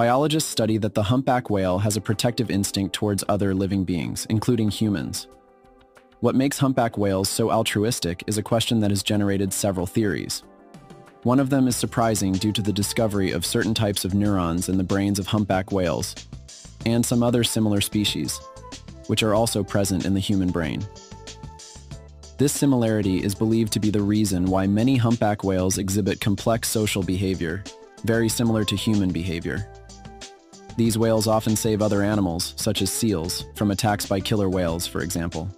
Biologists study that the humpback whale has a protective instinct towards other living beings, including humans. What makes humpback whales so altruistic is a question that has generated several theories. One of them is surprising due to the discovery of certain types of neurons in the brains of humpback whales, and some other similar species, which are also present in the human brain. This similarity is believed to be the reason why many humpback whales exhibit complex social behavior, very similar to human behavior. These whales often save other animals, such as seals, from attacks by killer whales, for example.